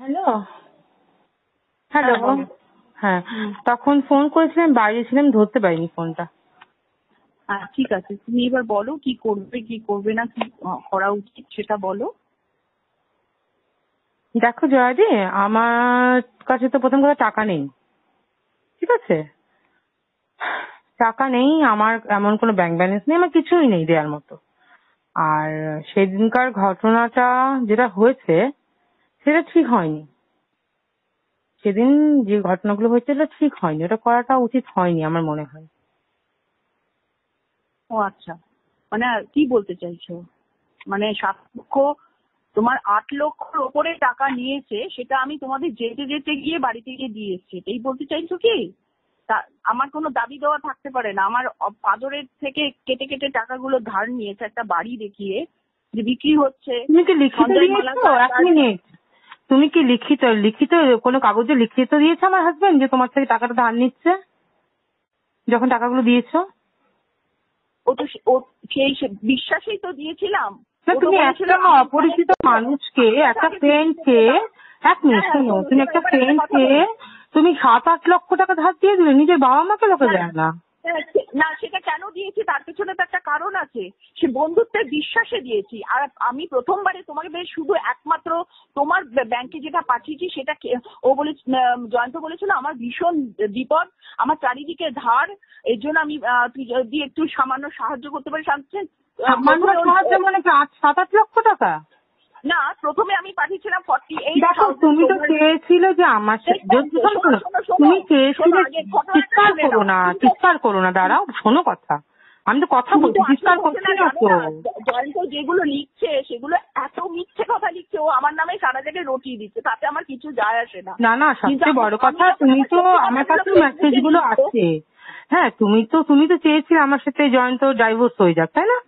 Hello? Hello? হ্যাঁ, হ্যাঁ তখন ফোন করেছিলাম বাইরে ছিলাম ধরতে পারিনি ফোনটা ঠিক আছে। তুমি এবার বলো কি করবে কি করবে না কি করা উচিত সেটা বলো। দেখো জয়াদি আমার কাছে তো প্রথম কথা টাকা নেই। ঠিক আছে? টাকা নেই আমার এমন কোনো ব্যাংক ব্যালেন্স নেই আমার কিছুই নেই দেওয়ার মতো। আর সেদিনকার ঘটনাটা যেটা হয়েছে সেটা ঠিক হয়নি। সেদিন যে ঘটনাগুলো হয়েছে সেটা ঠিক হয়নি। ওটা করাটা উচিত হয়নি আমার মনে হয়। ও আচ্ছা। মানে কি বলতে চাইছো? মানে সাত লক্ষ তোমার আট লক্ষর ওপরে টাকা নিয়েছে সেটা আমি তোমাদের যেতে যেতে গিয়ে বাড়িতে গিয়ে দিয়ে এসছি। এটাই বলতে চাইছো কি? তা আমার কোনো দাবি দেওয়া থাকতে পারে না। আমার পাদরের থেকে কেটে কেটে টাকাগুলো ধার নিয়েছে একটা বাড়ি দেখিয়ে যে বিক্রি হচ্ছে। তুমি কি লিখিত দিয়েছ? এক মিনিট। তুমি কি লিখিত লিখিত কোনো কাগজে লিখিত দিয়েছে আমার হাজবেন্ড যে তোমার থেকে টাকাটা ধার নিচ্ছে? যখন টাকাগুলো দিয়েছ? ও তো ও সেই বিশ্বাসেই তো দিয়েছিলাম। না তুমি একটা অপরিচিত মানুষকে একটা ফ্রেন্ডকে এক মিনিট হ্যাঁ, শোনো হ্যাঁ, তুমি একটা ফ্রেন্ডকে তুমি সাত আট লক্ষ টাকা ধার দিয়ে দিলে নিজের বাবা মাকে লোকে দেয় না। হ্যাঁ, না সেটা কেন দিয়েছি? তার পেছনে তো একটা কারণ আছে। সে বন্ধুত্বের বিশ্বাসে দিয়েছি। আর আমি প্রথমবারে তোমাকে বেশ শুধু একমাত্র তোমার ব্যাংকে যেটা পাঠিয়েছি সেটা ও বলে জয়ন্ত বলেছিল আমার ভীষণ বিপদ আমার চারিদিকে ধার এর জন্য আমি তুই যদি একটু সামান্য সাহায্য করতে আমি সামান্য সাহায্য মানে সাত আট লক্ষ টাকা? না প্রথমে আমি পাঠিয়েছিলাম ফর্টি এইট দেখো তুমি তো চেয়েছিলে যে আমার তুমি চেয়েছিলে চিৎকার করো না চিৎকার করো না দাঁড়াও শোনো কথা। আমি তো কথা বলছি চিৎকার করছি না তো। জয়ন্ত যেগুলো লিখছে সেগুলো এত মিথ্যে কথা লিখছে ও আমার নামে সারা জায়গায় রটিয়ে দিচ্ছে তাতে আমার কিছু যায় আসে না। না না সবচেয়ে বড় কথা তুমি তো আমার কাছে মেসেজগুলো আছে। হ্যাঁ তুমি তো তুমি তো চেয়েছিলে আমার সাথে জয়ন্ত ডাইভোর্স হয়ে যাক তাই না?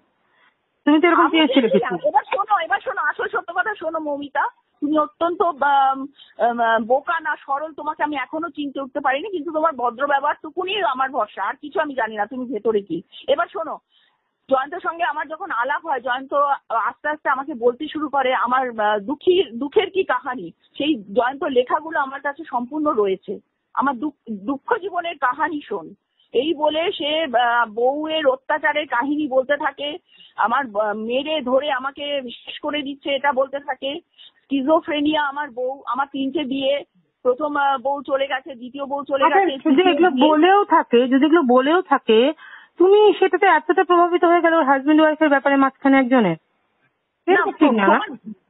তুমি তো এরকম চেয়েছিলে কিছু এবার শোনো এবার শোনো আসল সত্য কথা শোনো মৌমিতা। তুমি অত্যন্ত বোকা না সরল তোমাকে আমি এখনও চিনতে উঠতে পারিনি কিন্তু তোমার ভদ্র ব্যবহার টুকুনি আমার ভরসা আর কিছু আমি জানি না তুমি ভেতরে কি। এবার শোনো জয়ন্তর সঙ্গে আমার যখন আলাপ হয় জয়ন্ত আস্তে আস্তে আমাকে বলতে শুরু করে আমার দুঃখী দুঃখের কি কাহানি সেই জয়ন্ত লেখাগুলো আমার কাছে সম্পূর্ণ রয়েছে। আমার দুঃখ- দুঃখ জীবনের কাহানি শোন। এই বলে সে বউয়ের অত্যাচারের কাহিনী বলতে থাকে। আমার মেরে ধরে আমাকে শেষ করে দিচ্ছে এটা বলতে থাকে। স্কিজোফ্রেনিয়া আমার বউ আমার তিনটে বিয়ে। প্রথম বউ চলে গেছে দ্বিতীয় বউ চলে আচ্ছা, গেছে যদি এগুলো বলেও থাকে যদি এগুলো বলেও থাকে তুমি সেটাতে এতটা প্রভাবিত হয়ে গেল হাজবেন্ড ওয়াইফের ব্যাপারে মাঝখানে একজনের?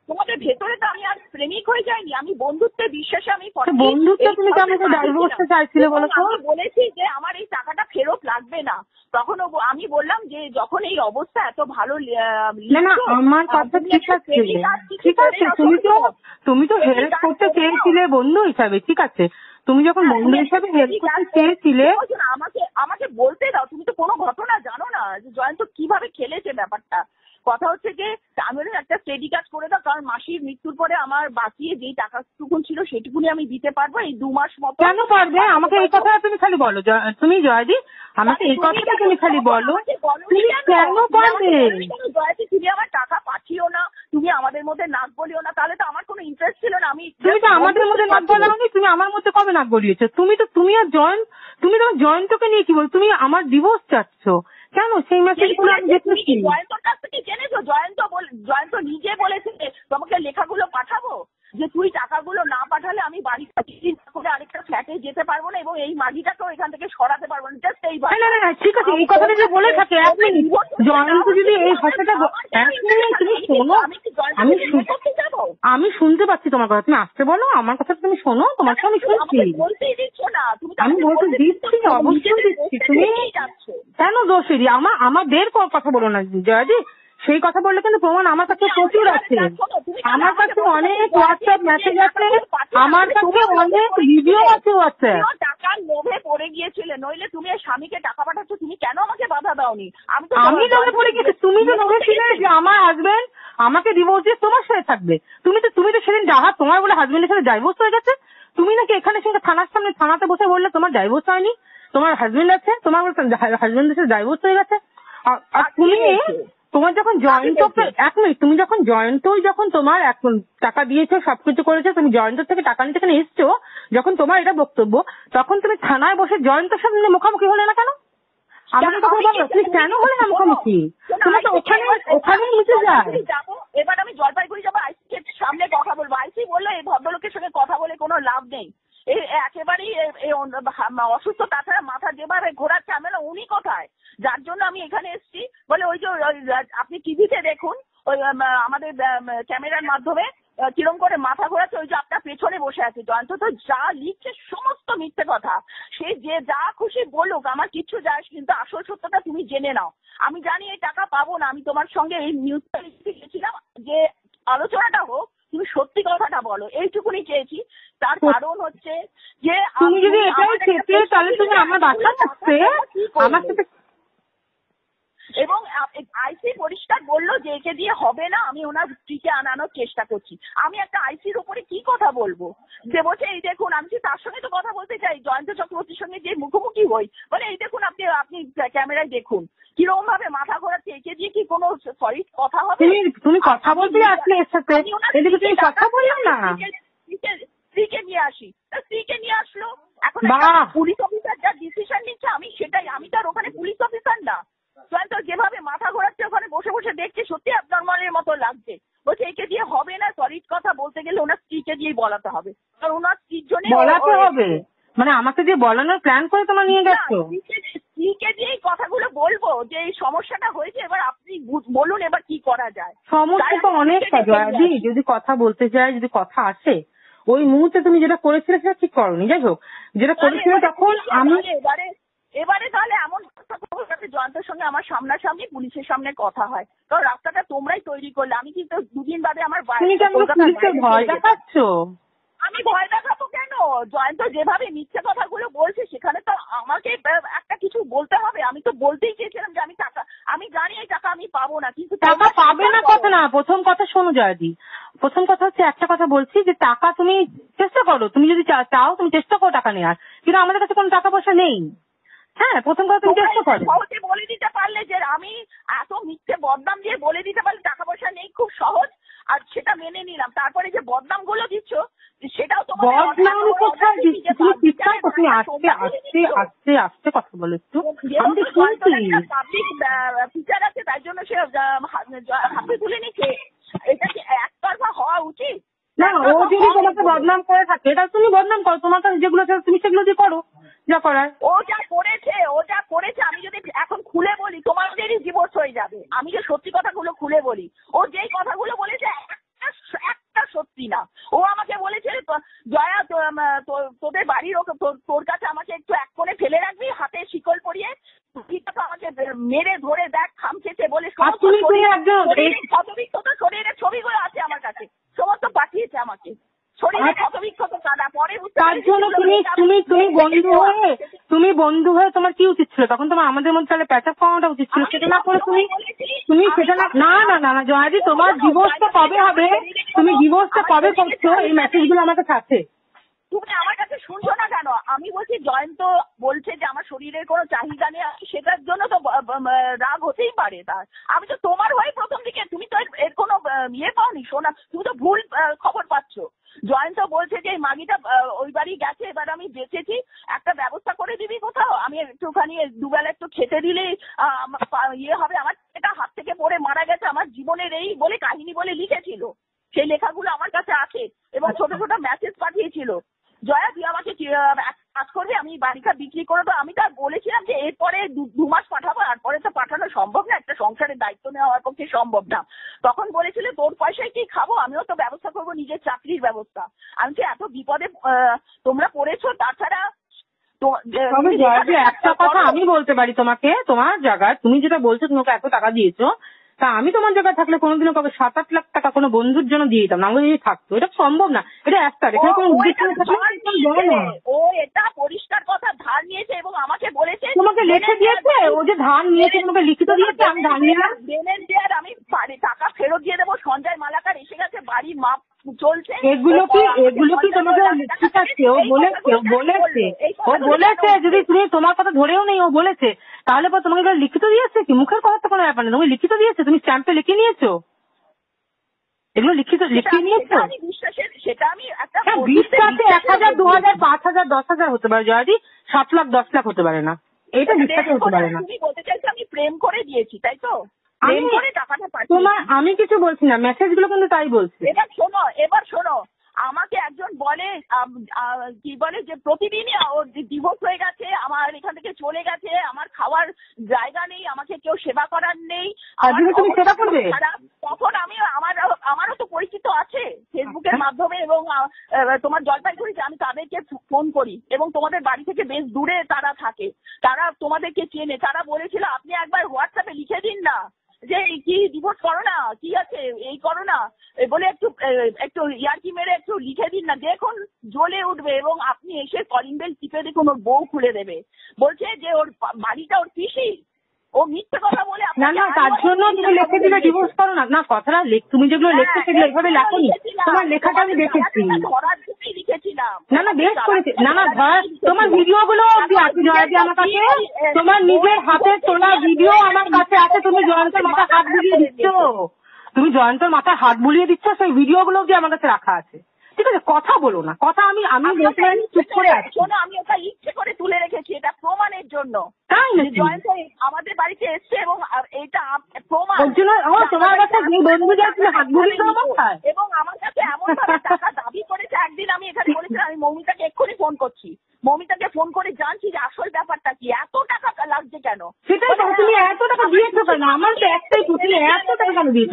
তোমাদের ভেতরে তো আমি আর প্রেমিক হয়ে যাইনি আমি বন্ধুত্বে বিশ্বাসে আমি বন্ধুত্ব তুমি তো আমাকে চাইছিলে বলো তো? আমি বলেছি যে আমার এই টাকাটা ফেরত লাগবে না তখন আমি বললাম যে যখন এই অবস্থা এত ভালো না না আমার কথা ঠিক আছে ঠিক আছে তুমি তো। তুমি তো হেল্প করতে চেয়েছিলে বন্ধু হিসাবে ঠিক আছে তুমি যখন হ্যাঁ, বন্ধু হিসাবে হেল্প করতে চেয়েছিলে আমাকে আমাকে বলতে দাও তুমি তো কোনো ঘটনা জানো না যে জয়ন্ত কীভাবে খেলেছে ব্যাপারটা কথা হচ্ছে যে আমি একটা স্টেডি কাজ করে দাও কারণ মাসির মৃত্যুর পরে আমার বাকি যেই টাকাটুকুন ছিল সেটুকুনি আমি দিতে পারব এই দু মাস মতো কেন পারবে? আমাকে এই কথা তুমি খালি বলো তুমি জয়দি আমাকে এই কথাটা তুমি খালি বলো। তুমি কেন? পারবে? জয়াতি, তুমি আমার টাকা পাঠিও না তুমি আমাদের মধ্যে নাক বলিও না তাহলে তো আমার কোনো ইন্টারেস্ট ছিল না। আমি তুমি তো আমাদের মধ্যে নাক গলাওনি তুমি আমার মধ্যে কবে নাক বলিয়েছো? তুমি তো তুমি আর জয়ন্ত তুমি তোমার জয়ন্তকে নিয়ে কি বল তুমি আমার ডিভোর্স চাচ্ছ। কেন? সেই মেসেজগুলো আমি দেখেছি জয়ন্তর কাছ থেকে জেনেছো? জয়ন্ত জয়ন্ত নিজে বলেছে তোমাকে লেখাগুলো পাঠাবো যে তুই টাকাগুলো না পাঠালে আমি বাড়ি করে আরেকটা ফ্ল্যাটে যেতে পারব না এবং এই মাগিটাকেও এখান থেকে সরাতে পারব না। জাস্ট এই না, না, না, ঠিক আছে, এই কথাটা যে বলে থাকে, এক মিনিট। জয়ন্ত যদি এই ভাষাটা এক মিনিট, তুমি শোনো। আমি আমি শুনতে পাচ্ছি তোমার কথা। তুমি আসতে বলো আমার কথা তুমি শোনো তোমার তো আমি শুনছি। বলতেই দিচ্ছ না। তুমি আমি বলতে দিচ্ছি, অবশ্যই দিচ্ছি, তুমি- কেন দোষেরই আমার আমাদের কথা বলো না জয়াদি সেই কথা বললে কিন্তু প্রমাণ আমার কাছে প্রচুর আছে। আমার কাছে অনেক হোয়াটসঅ্যাপ মেসেজ আছে আমার কাছে অনেক ভিডিও আছে হোয়াটসঅ্যাপ টাকার লোভে পড়ে গিয়েছিলে? নইলে তুমি স্বামীকে টাকা পাঠাচ্ছ তুমি কেন আমাকে বাধা দাওনি? আমি তো আমি লোভে পড়ে গেছি তুমি তো লোভে ছিলে যে আমার হাজবেন্ড আমাকে ডিভোর্স দিয়ে তোমার সাথে থাকবে। তুমি তো তুমি তো সেদিন ডাহা তোমার বলে হাজবেন্ডের সাথে ডাইভোর্স হয়ে গেছে। তুমি নাকি এখানে সঙ্গে থানার সামনে থানাতে বসে বললে তোমার ডাইভোর্স হয়নি? তোমার হাজবেন্ড আছে তোমার হাজবেন্ডের সাথে ডাইভোর্স হয়ে গেছে। আর- তুমি তোমার যখন জয়ন্ত এক মিনিট তুমি যখন জয়ন্তই যখন তোমার এখন টাকা দিয়েছ সবকিছু করেছ তুমি জয়ন্ত থেকে টাকা নিতে এখানে এসছো যখন তোমার এটা বক্তব্য তখন তুমি থানায় বসে জয়ন্তের সামনে মুখামুখি হলে না কেন? আমাকে কথা বলো তুমি কেন হলে না মুখামুখি? তুমি তো ওখানে ওখানেই মিশে যায়। এবার আমি জলপাইগুড়ি যাব আইসি সামনে কথা বলব। আইসি বলল এই ভদ্রলোকের সঙ্গে কথা বলে কোনো লাভ নেই। একেবারেই অসুস্থ, তাছাড়া মাথা যেভাবে ঘোরাচ্ছে, আমি উনি কোথায়? যার জন্য আমি এখানে এসেছি। বলে, ওই যে আপনি টিভিতে দেখুন, ওই আমাদের ক্যামেরার মাধ্যমে কিরম করে মাথা ঘোরাচ্ছে, ওই যে আপনার পেছনে বসে আছে তো যা লিখছে, সমস্ত মিথ্যে কথা। সে যে যা খুশি বলুক, আমার কিচ্ছু যায় কিন্তু আসল সত্যটা তুমি জেনে নাও। আমি জানি এই টাকা পাবো না, আমি তোমার সঙ্গে এই নিউজটা লিখতে গেছিলাম, যে আলোচনাটা হোক তুমি সত্যি কথাটা বলো এইটুকুনি চেয়েছি। তার কারণ হচ্ছে যে তুমি যদি এটাই চেয়েছি চেতে তাহলে তুমি আমার বাচ্চা থাকতে আমার সাথে এবং আইসি পরিষ্কার বলল যে একে দিয়ে হবে না আমি ওনার স্ত্রীকে আনানোর চেষ্টা করছি। আমি একটা আইসির উপরে কি কথা বলব? যে বলছে এই দেখুন আমি তার সঙ্গে তো কথা বলতে চাই জয়ন্ত চক্রবর্তীর সঙ্গে যে মুখোমুখি হই বলে এই দেখুন আপনি আপনি ক্যামেরায় দেখুন কীরকম ভাবে মাথা ঘোরাচ্ছে একে দিয়ে কি কোনো সরি কথা হবে? তুমি তুমি কথা বলতে আসলে এর সাথে? এদিকে তুমি কথা বললে না। স্ত্রীকে- নিয়ে আসি। তা স্ত্রীকে নিয়ে আসলো। এখন পুলিশ অফিসার যা ডিসিশন নিচ্ছে আমি সেটাই আমি তো আর ওখানে পুলিশ অফিসার না। জয়ন্ত যেভাবে মাথা ঘোরাচ্ছে ওখানে বসে বসে দেখছে সত্যি অ্যাবনর্মালের মতো লাগছে। বলছে একে দিয়ে হবে না সলিড কথা বলতে গেলে ওনার স্ত্রীকে দিয়েই বলাতে হবে। কারণ ওনার স্ত্রীর জন্য বলাতে হবে? মানে আমাকে যে বলানোর প্ল্যান করে তোমার নিয়ে গেছো স্ত্রীকে দিয়ে এই কথাগুলো বলব যে এই সমস্যাটা হয়েছে এবার আপনি বলুন এবার কি করা যায়। সমস্যা তো অনেক স্ত্রীকে কাজ ডেকে নিয়ে দি যদি কথা বলতে চাই যদি কথা আসে ওই মুহূর্তে তুমি যেটা করেছিলে সেটা ঠিক করো করনি। যাই হোক যেটা করেছিলে তখন আমি এবারে এবারে তাহলে এমন জয়ন্তের সঙ্গে আমার সামনাসামনি পুলিশের সামনে কথা হয়। কারণ রাস্তাটা তোমরাই তৈরি করলে। আমি কিন্তু দুদিন বাদে আমার ভয় দেখাচ্ছ? আমি ভয় দেখাবো কেন? জয়ন্ত যেভাবে মিথ্যে কথাগুলো বলছে সেখানে তো আমাকে একটা কিছু বলতে হবে। আমি তো বলতেই চেয়েছিলাম যে আমি টাকা আমি জানি এই টাকা আমি পাবো না কিন্তু টাকা পাবে না কথা না। প্রথম কথা শোনো জয়দি প্রথম কথা হচ্ছে একটা কথা বলছি যে টাকা তুমি চেষ্টা করো। তুমি যদি চাও তুমি চেষ্টা করো টাকা নেওয়ার। কিন্তু আমাদের কাছে কোনো টাকা পয়সা নেই। হ্যাঁ প্রথম কথা তুমি চেষ্টা করো। সহজে বলে দিতে পারলে যে আমি এত মিথ্যে বদনাম দিয়ে বলে দিতে পারলে টাকা পয়সা নেই খুব সহজ আর সেটা মেনে নিলাম। তারপরে যে বদনামগুলো দিচ্ছ সেটাও তোমাদের বদনাম কোথায় তুমি করো, তুমি আস্তে আস্তে আস্তে আস্তে কথা বলো একটু। আমি তো শুনছি। পাবলিক ফিচার আছে তাই জন্য সে হাতে তুলে নিচ্ছে। এটা কি একতরফা হওয়া উচিত? না ও যদি তোমাকে বদনাম করে থাকে এটা তুমি বদনাম করো। তোমার কাছে যেগুলো তুমি সেগুলো দিয়ে করো। যা করার। ও যা করেছে, ও যা করেছে, আমি যদি এখন খুলে বলি তোমাদেরই ডিভোর্স হয়ে যাবে। আমি যে সত্যি কথাগুলো খুলে বলি, ও যেই কথাগুলো বলেছে, একটা সত্যি না। ও আমাকে বলেছে জয়া তোদের বাড়ির ওকে তোর কাছে আমাকে একটু এক কোণে ফেলে রাখবি হাতে শিকল পরিয়ে তুইটা তো আমাকে মেরে ধরে দেখ খামচেছে বলে আর সমস্ত তুমি তুমি শরীর- একজন শরীরের ক্ষতবিক্ষত শরীরের ছবিগুলো আছে আমার কাছে সমস্ত পাঠিয়েছে আমাকে শরীরে আর- ক্ষতবিক্ষত কাদা পরে বুঝতে তার পেরেছি জন্য সেগুলো তুমি মেকআপ তুমি তুমি মেখে বন্ধু দেওয়া। হয়ে তুমি বন্ধু হয়ে তোমার কি উচিত ছিল মধ্যে তাহলে প্যাচ আপ করানোটা উচিত? ছিল সেটা না করে তুমি? তুমি সেটা না না না না না জয়াদি তোমার ডিভোর্সটা কবে হবে? তুমি ডিভোর্সটা কবে করছ? এই মেসেজগুলো আমার কাছে আছে তুমি আমার কাছে শুনছো না কেন? আমি বলছি জয়ন্ত বলছে যে আমার শরীরের কোনো চাহিদা নেই সেটার জন্য তো রাগ হতেই পারে তার। আমি তো তোমার হয়ে প্রথম দিকে তুমি তো এর- কোনো ইয়ে পাওনি শোনা তুমি তো ভুল খবর পাচ্ছ। জয়ন্ত বলছে যে এই মাগিটা ওই বাড়ি গেছে এবার আমি বেঁচেছি একটা ব্যবস্থা দিবি কোথাও? আমি একটুখানি দুবেলা একটু খেতে আহ, ইয়ে হবে। আমার এটা হাত থেকে পড়ে মারা গেছে। আমার জীবনের এই বলে কাহিনী বলে লিখেছিল। সেই লেখাগুলো আমার কাছে আছে এবং ছোট ছোট মেসেজ পাঠিয়েছিল। জয়া তুই আমাকে কাজ করবি? আমি বাড়িটা বিক্রি করে তো আমি তার বলেছিলাম যে এরপরে দু- মাস পাঠাবো। তারপরে তো পাঠানো সম্ভব না। একটা সংসারের দায়িত্ব নেওয়া আমার পক্ষে সম্ভব না। তখন বলেছিল তোর পয়সায় কি খাব? আমিও তো ব্যবস্থা করব। নিজের চাকরির ব্যবস্থা। আমি যে এত বিপদে তোমরা পড়েছো তাছাড়া একটা কথা আমি বলতে পারি তোমাকে তোমার জায়গায় তুমি যেটা বলছো তুমি ওকে এত টাকা দিয়েছ তা আমি তোমার জায়গায় থাকলে কোনোদিনও কাউকে সাত আট লাখ টাকা কোনো বন্ধুর জন্য দিয়ে দিতাম না। যদি থাকতো এটা সম্ভব না। এটা একটা এখানে কোনো উদ্দেশ্য ধার। ও এটা পরিষ্কার কথা ধার নিয়েছে এবং আমাকে বলেছে তোমাকে লিখে দিয়েছে ও যে ধান নিয়েছে তোমাকে লিখিত দিয়েছে আমি নিলাম দেয়ার আমি টাকা ফেরত দিয়ে দেবো সঞ্জয় মালাকার এসে গেছে বাড়ি মাপ চলছে। এগুলো কি এগুলো কি তোমাকে ঠিক আছে ও বলেছে ও বলেছে। ও বলেছে যদি তুমি তোমার কথা ধরেও নেই ও বলেছে। তাহলে পর তোমাকে এগুলো লিখিত দিয়েছে কি? মুখের কথা তো কোনো ব্যাপার নেই তুমি লিখিত দিয়েছে? তুমি স্ট্যাম্পে লিখে নিয়েছো? এগুলো লিখিত সেটা- লিখে নিয়েছো? সেটা আমি একটা হ্যাঁ বিশ্বাসে এক হাজার দু হাজার পাঁচ হাজার দশ হাজার হতে পারে জয়াদি। সাত লাখ দশ লাখ হতে পারে না। এটা বিশ্বাসে হতে পারে না। তুমি বলতে চাইছো আমি প্রেম করে দিয়েছি তাই তো? আমি- তোমার আমি কিছু বলছি না মেসেজগুলো কিন্তু তাই বলছে। এবার শোনো এবার শোনো আমাকে একজন বলে কি বলে যে প্রতিদিনই ওর ডিভোর্স হয়ে গেছে আমার এখান থেকে চলে গেছে আমার খাওয়ার জায়গা নেই আমাকে কেউ সেবা করার নেই তুমি সেবা করবে? তখন আমি আমার আমারও তো পরিচিত আছে ফেসবুকের আচ্ছা। মাধ্যমে এবং তোমার জলপাইগুড়িতে আমি তাদেরকে ফোন করি এবং তোমাদের বাড়ি থেকে বেশ দূরে তারা থাকে। তারা তোমাদেরকে চেনে। তারা বলেছিল আপনি একবার হোয়াটসঅ্যাপে লিখে দিন না। এই কি ডিভোর্স করো না? কি আছে? এই করো না। বলে, একটু একটু ইয়ার্কি মেরে একটু লিখে দিন না। দেখুন, জ্বলে উঠবে এবং আপনি এসে কলিং বেল টিপে দেখুন ওর বউ খুলে দেবে। বলছে যে ওর বাড়িটা ওর পিসি ও মিথ্যে কথা বলে না না তার জন্য তুমি লিখে দিলে। ডিভোর্স করো না। না কথাটা লেখ- তুমি যেগুলো হ্যাঁ, লিখতে সেগুলো এভাবে লেখনি। তোমার লেখাটা আমি দেখেছি। না না বেশ করেছে। না না ধর তোমার ভিডিও গুলো অব্দি আছে জয়াদি আমার কাছে তোমার নিজের হাতে তোলা ভিডিও আমার কাছে আছে তুমি জয়ন্তর মাথায় হাত বুলিয়ে দিচ্ছ। তুমি জয়ন্তর মাথায় হাত বুলিয়ে দিচ্ছ সেই ভিডিও গুলো অব্দি আমার কাছে রাখা আছে। ঠিক আছে কথা বলো না। কথা আমি আমি আমি বলতে ইচ্ছে চুপ করে আছি। শোনো আমি ওটা ইচ্ছে করে তুলে রেখেছি এটা প্রমাণের জন্য। তাই জয়ন্ত আমাদের বাড়িতে এসছে এবং এটা প্রমাণ। তোমার কাছে যে বন্ধু হাত এবং আমার কাছে এমন ভাবে টাকা দাবি করেছে একদিন আমি এখানে বলেছিলাম আমি মৌমিতাকে এক্ষুনি ফোন করছি। মৌমিতাকে ফোন করে জানছি যে আসল ব্যাপারটা কি এত টাকা লাগছে কেন? সেটাই তো, তুমি এত টাকা দিয়েছ কেন? আমার তো একটাই প্রশ্ন, এত টাকা কেন দিয়েছ?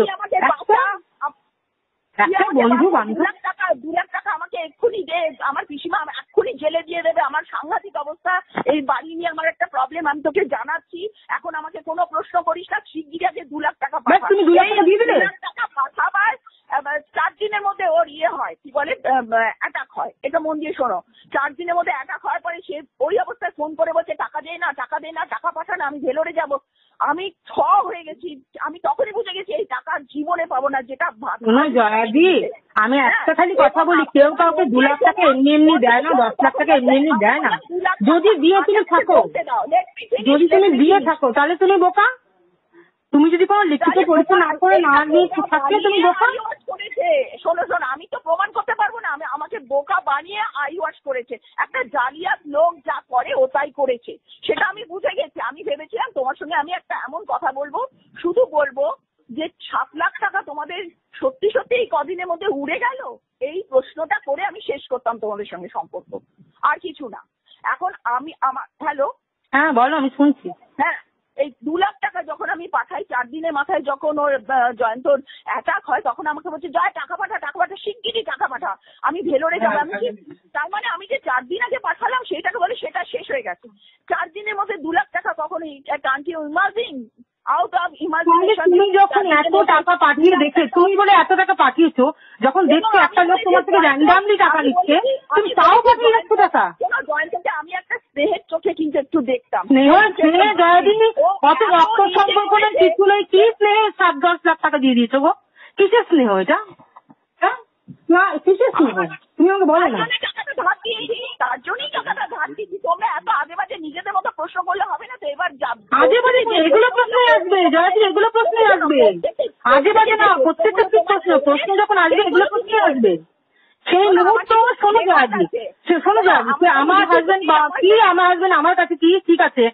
একটা- আমাকে বন্ধু বান্ধব। টাকা দু লাখ টাকা আমাকে এক্ষুনি দে। আমার পিসিমা এক্ষুনি জেলে দিয়ে দেবে। আমার সাংঘাতিক অবস্থা এই বাড়ি নিয়ে আমার একটা প্রবলেম আমি তোকে জানাচ্ছি। এখন আমাকে কোনো প্রশ্ন করিস না শিগগিরি আগে দু লাখ টাকা তুমি দু লাখ টাকা দিয়ে দিলে? টাকা পাঠাবার চার দিনের মধ্যে ওর ইয়ে হয় কি বলে অ্যাটাক হয়। এটা মন দিয়ে শোনো। চার দিনের মধ্যে অ্যাটাক হওয়ার পরে সে ওই অবস্থায় ফোন করে বলছে টাকা দে না টাকা দে না টাকা পাঠা না আমি ভেলোরে যাব আমি ছ হয়ে গেছি আমি তখনই বুঝে গেছি এই টাকা জীবনে পাবো না যেটা জয়াদি আমি একটা খালি কথা বলি কেউ কাউকে দু লাখ টাকা এমনি এমনি দেয় না দশ লাখ টাকা এমনি এমনি দেয় না। যদি দিয়ে তুমি থাকো যদি তুমি দিয়ে থাকো তাহলে তুমি বোকা? তুমি যদি কোনো লিখিত পরীক্ষা না করে না নিয়ে থাকলে তুমি বোকা? শোনো শোনো আমি তো প্রমাণ করতে পারব না আমি আমাকে বোকা বানিয়ে আইওয়াশ করেছে। একটা জালিয়াত লোক যা করে ও তাই করেছে। সেটা আমি বুঝে গেছি আমি ভেবেছিলাম তোমার সঙ্গে আমি একটা এমন কথা বলব শুধু বলব যে সাত লাখ টাকা তোমাদের সত্যি সত্যি এই কদিনের মধ্যে উড়ে গেল এই প্রশ্নটা করে আমি শেষ করতাম তোমাদের সঙ্গে সম্পর্ক। আর কিছু না। এখন আমি আমার হ্যালো? হ্যাঁ বলো আমি শুনছি। হ্যাঁ এই দু লাখ টাকা যখন আমি পাঠাই চার দিনের মাথায় যখন ওর আহ, জয়ন্তর অ্যাটাক হয় তখন আমাকে বলছে জয় টাকা পাঠা টাকা পাঠা শিগগিরই টাকা পাঠা। আমি ভেলোরে যাব আমি কি? তার মানে আমি যে চার দিন আগে পাঠালাম সেটাকে বলে সেটা শেষ হয়ে গেছে। চার দিনের মধ্যে দু লাখ টাকা কখনই কান্ট্রি ইমাজিং আউট অফ তাহলে তুমি যখন এত টাকা পাঠিয়ে দেখে তুমি বলে এত টাকা পাঠিয়েছো যখন দেখছ একটা লোক তোমার থেকে র্যান্ডামলি টাকা নিচ্ছে তুমি তাও পাঠিয়ে যাচ্ছ টাকা? জয়ন্তকে আমি একটা স্নেহের চোখে কিন্তু একটু দেখতাম। স্নেহ স্নেহে জয়াদিনী কত রক্ত সম্পর্ক করেছে। কিছু নেই কি স্নেহে সাত দশ লাখ টাকা দিয়ে দিয়েছ গো? কিসের স্নেহ এটা? না কিসের স্নেহ তুমি আমাকে বলো না। ধার দিয়েছি তার জন্যই টাকাটা ধার দিয়েছি তোমরা এত আজে বাজে নিজেদের মতো প্রশ্ন করলে হবে না তো এবার যা- আজে বাজে এগুলো প্রশ্নই আসবে এগুলো প্রশ্নই আসবে। আজে বাজে না প্রত্যেকটা প্রশ্ন প্রশ্ন যখন আসবে এগুলো আসবে। সেই মুহূর্ত শোনো জয়াদি সে- শোনো সে আমার হাজবেন্ড বা কি আমার হাজবেন্ড আমার কাছে কি ঠিক আছে।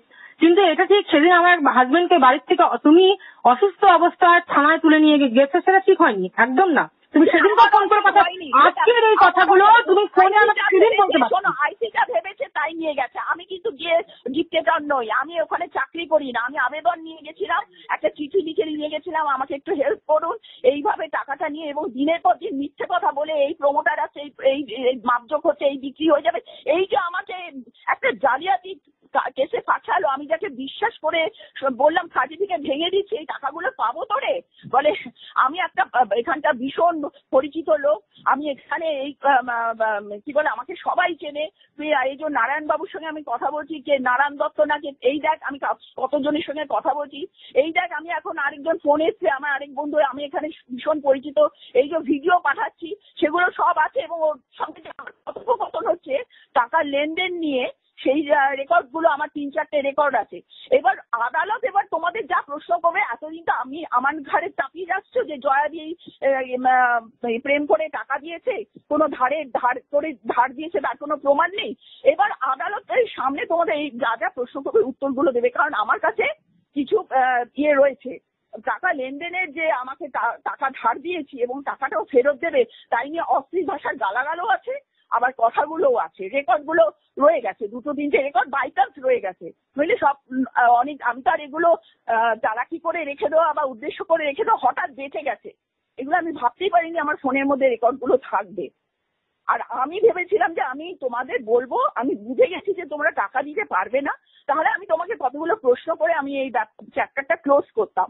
কিন্তু এটা ঠিক সেদিন আমার হাজবেন্ডকে বাড়ির থেকে তুমি অসুস্থ অবস্থায় থানায় তুলে নিয়ে গেছো সেটা ঠিক হয়নি একদম না। তুমি সেদিন তো ফোন করে কথা আজকের এই কথাগুলো তুমি ফোনে আমাকে সেদিন বলতে শোনো পারছ আইসিটা ভেবেছে তাই নিয়ে গেছে। আমি কিন্তু গিয়ে ডিক্টেটর নই আমি ওখানে চাকরি করি না আমি আবেদন নিয়ে গেছিলাম একটা চিঠি লিখে নিয়ে গেছিলাম আমাকে একটু হেল্প করুন এইভাবে টাকাটা নিয়ে এবং দিনের পর দিন মিথ্যে কথা বলে এই প্রমোটার আছে এই মাপজোক হচ্ছে এই বিক্রি হয়ে যাবে এই যে আমাকে একটা জালিয়াতি কেসে পাঠালো। আমি যাকে বিশ্বাস করে বললাম সার্টিফিকেট ভেঙে দিচ্ছি, এই টাকাগুলো পাবো তো রে বলে, আমি একটা এখানটা ভীষণ পরিচিত লোক। আমি এখানে এই কি বলে, আমাকে সবাই চেনে। তুই এই যে নারায়ণ বাবুর সঙ্গে আমি কথা বলছি যে নারায়ণ দত্ত নাকি এই দেখ, আমি কতজনের সঙ্গে কথা বলছি। এই দেখ, আমি এখন আরেকজন ফোন এসছে, আমার আরেক বন্ধু, আমি এখানে ভীষণ পরিচিত। এই যে ভিডিও পাঠাচ্ছি, সেগুলো সব আছে এবং ওর সঙ্গে কথোপকথন হচ্ছে টাকার লেনদেন নিয়ে সেই রেকর্ডগুলো আমার তিন চারটে রেকর্ড আছে। এবার আদালত এবার তোমাদের যা প্রশ্ন করবে, এতদিন তো আমি আমার ঘাড়ে চাপিয়ে যাচ্ছ যে জয়া দিয়ে প্রেম করে টাকা দিয়েছে, কোনো ধারে ধার করে ধার দিয়েছে, তার কোনো প্রমাণ নেই। এবার আদালতের সামনে তোমাদের এই যা যা প্রশ্ন করবে, উত্তরগুলো দেবে। কারণ আমার কাছে কিছু ইয়ে রয়েছে। টাকা লেনদেনের যে আমাকে টাকা ধার দিয়েছি এবং টাকাটাও ফেরত দেবে, তাই নিয়ে অশ্লীল ভাষার গালাগালও আছে। আবার কথাগুলোও আছে রেকর্ডগুলো রয়ে গেছে দুটো তিনটে রেকর্ড বাইচান্স রয়ে গেছে। নইলে সব অনেক আমি তো আর এগুলো আহ, কি করে রেখে দেওয়া বা উদ্দেশ্য করে রেখে দেওয়া হঠাৎ বেঁচে গেছে। এগুলো আমি ভাবতেই পারিনি আমার ফোনের মধ্যে রেকর্ডগুলো থাকবে। আর আমি ভেবেছিলাম যে আমি তোমাদের বলব আমি বুঝে গেছি যে তোমরা টাকা দিতে পারবে না তাহলে আমি তোমাকে কতগুলো প্রশ্ন করে আমি এই চ্যাপ্টারটা ক্লোজ করতাম।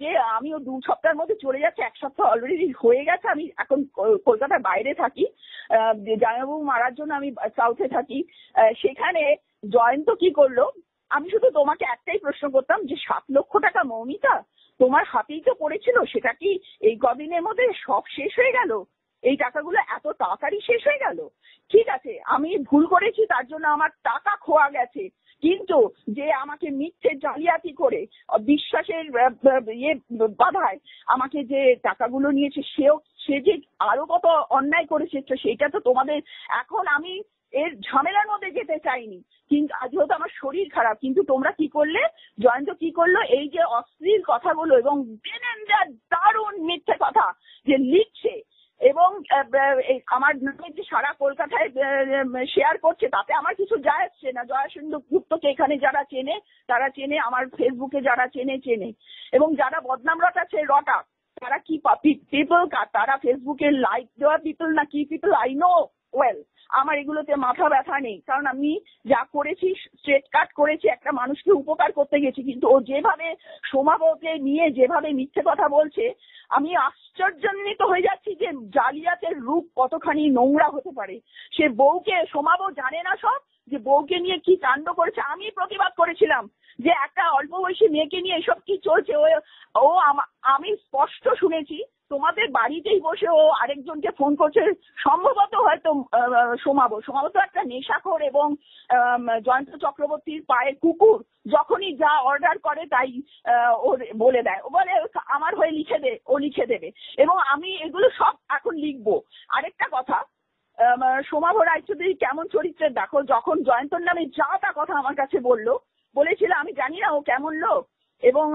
যে আমিও দু সপ্তাহের মধ্যে চলে যাচ্ছে এক সপ্তাহ অলরেডি হয়ে গেছে আমি এখন কলকাতার বাইরে থাকি। জামাইবাবু মারার জন্য আমি সাউথে থাকি। সেখানে জয়ন্ত কি করল? আমি শুধু তোমাকে একটাই প্রশ্ন করতাম যে, সাত লক্ষ টাকা মৌমিতা, তোমার হাতেই তো পড়েছিল, সেটা কি এই কদিনের মধ্যে সব শেষ হয়ে গেল? এই টাকাগুলো এত তাড়াতাড়ি শেষ হয়ে গেল? ঠিক আছে, আমি ভুল করেছি, তার জন্য আমার টাকা খোয়া গেছে। কিন্তু যে আমাকে মিথ্যে জালিয়াতি করে বিশ্বাসের ইয়ে বাধায় আমাকে যে টাকাগুলো নিয়েছে, সেও সে যে আরও কত অন্যায় করেছে সেটা তো তোমাদের, এখন আমি এর ঝামেলার মধ্যে যেতে চাইনি। কিন্তু যেহেতু আমার শরীর খারাপ, কিন্তু তোমরা কি করলে? জয়ন্ত কি করল? এই যে অশ্লীল কথাগুলো এবং দারুণ মিথ্যে কথা যে লিখছে এবং আমার যে সারা কলকাতায় শেয়ার করছে, তাতে আমার কিছু যায় আসছে না। জয়া সিন্ধু গুপ্তকে এখানে যারা চেনে, তারা চেনে, আমার ফেসবুকে যারা চেনে চেনে। এবং যারা বদনাম রটাচ্ছে, রটা। তারা কি পিপল তারা ফেসবুকে লাইক দেওয়া পিপল না কি পিপল আই নো ওয়েল আমার এগুলোতে মাথা ব্যথা নেই। কারণ আমি যা করেছি স্ট্রেট কাট করেছি, একটা মানুষকে উপকার করতে গেছি। কিন্তু ও যেভাবে সোমাবকে নিয়ে, যেভাবে মিথ্যে কথা বলছে, আমি আশ্চর্যান্বিত হয়ে যাচ্ছি যে জালিয়াতের রূপ কতখানি নোংরা হতে পারে। সে বউকে সোমাবো জানে না সব যে বউকে নিয়ে কি কাণ্ড করেছে আমি প্রতিবাদ করেছিলাম যে একটা অল্প বয়সী মেয়েকে নিয়ে এসব কি চলছে? ও ও আমা- স্পষ্ট শুনেছি তোমাদের বাড়িতেই বসে ও আরেকজনকে ফোন করছে। সম্ভবত হয়তো সোমাবো সোমাবো। তো একটা নেশাখোর এবং জয়ন্ত চক্রবর্তীর পায়ের কুকুর যখনই যা অর্ডার করে তাই আহ, ও বলে দেয়। ও বলে আমার হয়ে লিখে দে ও লিখে দেবে। এবং আমি এগুলো সব এখন লিখব। সোমাভ রায়চৌধুরী কেমন চরিত্রের দেখো যখন জয়ন্তর নামে যা তা কথা আমার কাছে বলল বলেছিল আমি জানি না ও কেমন লোক। এবং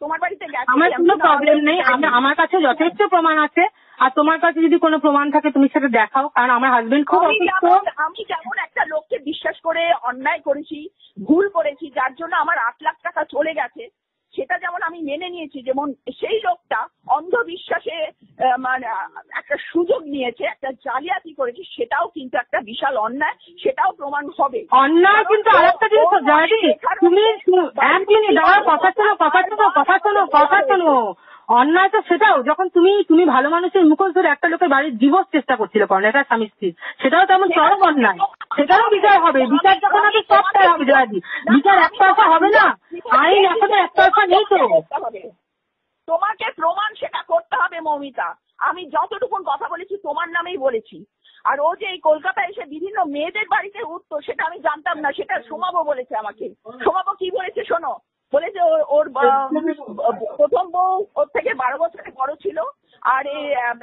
তোমার বাড়িতে গেছে আমার কোনো প্রবলেম নেই। আমার কাছে যথেষ্ট প্রমাণ আছে। আর তোমার কাছে যদি কোনো প্রমাণ থাকে তুমি সেটা দেখাও। কারণ আমার হাজবেন্ড খুব আমি অসুস্থ। যেমন আমি যেমন একটা লোককে বিশ্বাস করে অন্যায় করেছি ভুল করেছি যার জন্য আমার আট লাখ টাকা চলে গেছে সেটা যেমন আমি মেনে নিয়েছি যেমন সেই লোকটা অন্ধবিশ্বাসে মানে একটা সুযোগ নিয়েছে একটা জালিয়াতি করেছে সেটাও কিন্তু একটা বিশাল অন্যায় সেটাও প্রমাণ হবে। অন্যায় কিন্তু আরেকটা জিনিস তুমি শু- এক মিনিট দাঁড়াও কথা শোনো কথা শোনো কথা শোনো কথা শোনো। অন্যায় তো সেটাও যখন তুমি তুমি ভালো মানুষের মুখোশ ধরে একটা লোকের বাড়ির জীবস চেষ্টা করছিল এটা স্বামী স্ত্রী সেটাও তেমন চরম অন্যায়। সেটাও বিচার হবে। বিচার যখন হবে সবটাই হবে জয়াদি বিচার একতরফা হবে না। আইন এখনও একতরফা নেই তো। তোমাকে প্রমাণ সেটা করতে হবে মৌমিতা। আমি যতটুকুন কথা বলেছি তোমার নামেই বলেছি। আর ও যে এই কলকাতায় এসে বিভিন্ন মেয়েদের বাড়িতে উঠতো সেটা আমি জানতাম না সেটা সোমাবো বলেছে আমাকে। সোমাবো কি বলেছে শোনো? বলেছে ওর- প্রথম বউ ওর থেকে বারো বছরের বড় ছিল। আর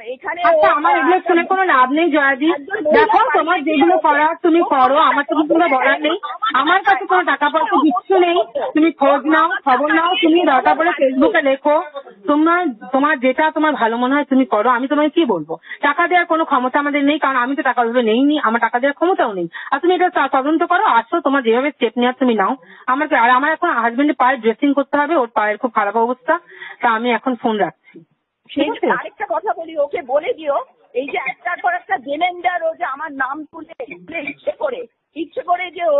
এখানে আচ্ছা আমার এগুলো শুনে কোনো লাভ নেই জয়াদি। দেখো তোমার যেগুলো করার তুমি করো আমার তো কিছু বলার নেই। আমার কাছে কোনো টাকা পয়সা কিচ্ছু নেই। তুমি খোঁজ নাও খবর নাও তুমি দরকার পড়ে ফেসবুকে লেখো। তোমার তোমার যেটা তোমার ভালো মনে হয় তুমি করো আমি তোমায় কি বলব? টাকা দেওয়ার কোনো ক্ষমতা আমাদের নেই কারণ আমি তো টাকা ওইভাবে নেইনি আমার টাকা দেওয়ার ক্ষমতাও নেই। আর তুমি এটা তদন্ত করো আসো তোমার যেভাবে স্টেপ নেওয়ার তুমি নাও। আমার আর আমার এখন হাজবেন্ডের পায়ের ড্রেসিং করতে হবে ওর পায়ের খুব খারাপ অবস্থা তা আমি এখন ফোন রাখছি। আরেকটা কথা বলি ওকে বলে দিও এই যে একটার পর একটা জেলেন্ডার ও যে আমার নাম তুলে তুলে ইচ্ছে করে ইচ্ছে করে যে ও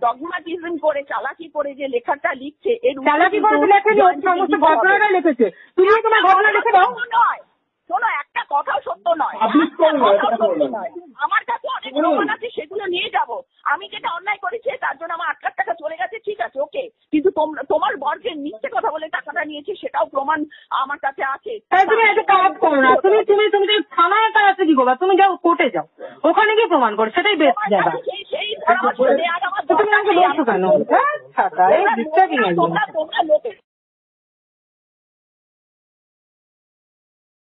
ডগমাটিজম করে চালাকি করে যে লেখাটা লিখছে এর চালাকি করে লেখেনি সমস্ত ঘটনাটা লিখেছে। তুমি তোমার ঘটনা লিখে দাও। নয়। শোনো একটা কথাও সত্য নয়। আমার কাছে অনেক প্রমাণ আছে সেগুলো নিয়ে যাব। আমি যেটা অন্যায় করেছি তার জন্য আমার আট লাখ টাকা চলে গেছে ঠিক আছে ওকে। কিন্তু তোমার বরকে মিথ্যে কথা বলে টাকাটা নিয়েছে সেটাও প্রমাণ আমার কাছে আছে। তুমি একটা কাজ করো না তুমি তুমি তুমি যে থানায় কাছে কি করবা? তুমি যাও কোর্টে যাও। ওখানে গিয়ে প্রমাণ করো সেটাই বেস্ট জায়গা। তুমি আমাকে বলছো কেন? হ্যাঁ তোমরা লোকের